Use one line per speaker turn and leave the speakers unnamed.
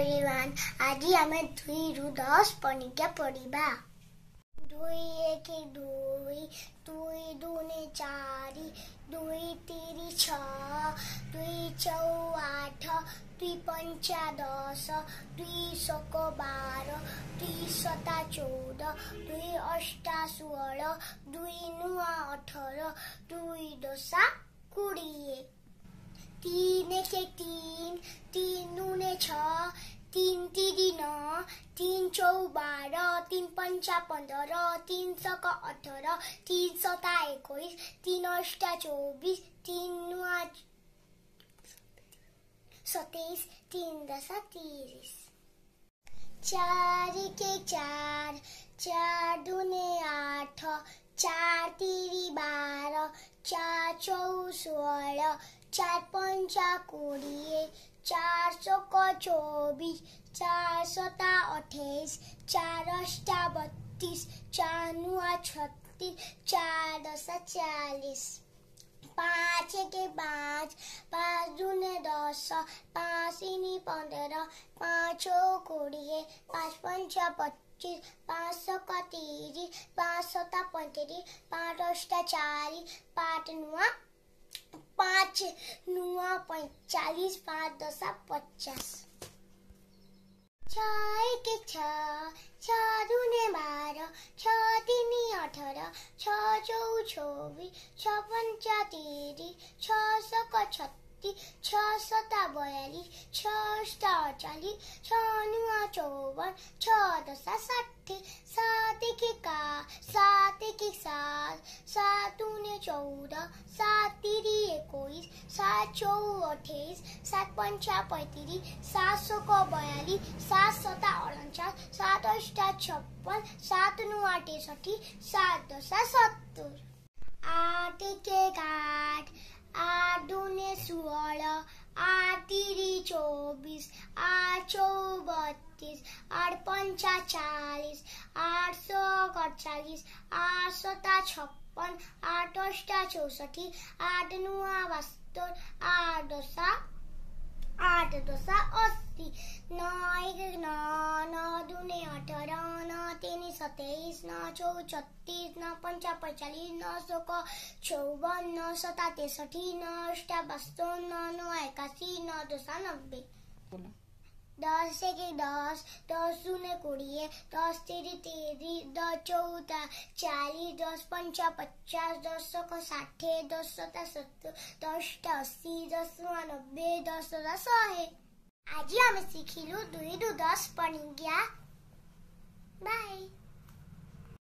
ଏଭରିୱାନ୍ ଆଜି ଆମେ ଦୁଇରୁ ଦଶ ପଣିକା ପଢ଼ିବା ଦୁଇ ଏକ ଦୁଇ ଦୁଇ ଦୁଇ ଚାରି ଦୁଇ ତିନି ଛଅ ଦୁଇ ଚଉ ଆଠ ଦୁଇ ପଞ୍ଚା ଦଶ ଦୁଇ ଶୋକ ବାର ଦୁଇ ଶତା ଚଉଦ ଦୁଇ ଅଷ୍ଟା ଷୋହଳ ଦୁଇ ନୂଆ ଅଠର ଦୁଇ ଦଶା କୋଡ଼ିଏ ତିନି ଏକ ତିନି तीन चौ बाह्र तीन पन्चा पन्ध्र तीन सक अठार, तीन सता एकोइस तीन अष्टा चौबिस, तीन सतेइस तीन दस तिरिस। चार के चार चार दुने आठ, चार तिरी बाह्र चार चौ सोह्र चार पन्चा कोडिए चार सौक चौबिस चार सता अठाइस चार अष्टा बत्तिस चार नुआ छत्तिस चार दशा चालिस। पाँच के पाँच पाँच दुने दस, पाँच तिनी पन्ध्र पाँच कोडिए पाँच पन्चा पच्चिस, पाँच पाँच सता पैँतिरिस पाँच चालिस, पाँच नुआ પાંચ નુઆ પચાલીસ પાંચ દસા પચાસ છ એકે છ છ દુને બાર છ તીની અઢાર છ ચૌ છવ્વીસ છ પંચા ત્રીસ છ સક છત્રીસ છ સતા બયાલીસ છ અષ્ટા ચાલીસ છ નુઆ ચોવન છ દસા ષાઠી સાત એકે કા સાત એકે સાત સાત દુને ચૌદ સાત एकोइस सात चौ अठाइस सात पन्चा पैँतिरिस सात बयालिस सात सता सात अष्टा छप्पन सात नुआ त्रिसठी सात सत्तर। आठ के आठ आठ दुने सोह्र आठ तिरी चौबिस आठ चौ बत्तिस आठ पन्चा चालिस आठ અડચાલીસ આઠસોતા છપ્પન આઠ અષ્ટા ચોસઠી, આઠનું આ વાસ્તોર આઠ દોસા આઠ દોસા અસ્સી ન એક ન ન દુને અઢાર, ન, તેની, સત્યાવીસ, ન ચૌ છત્રીસ, ન, પંચા પચાલીસ, ન, સોકો, ચોવન, ન સતા તેસઠી, ન, અષ્ટા બસો ન, નો, એકાસી, ન, દોસા નબ્બે दस एक दस दस दूने कोड़िए दस तेरी तेरी, दस चौदह चालीस, दस पंच पचास, दस को साठे, दस सता सत्तर दस अस्सी, दस नब्बे, दस सता सहे आज हम सीखिलू दुई दू दस बनी गया। बाय।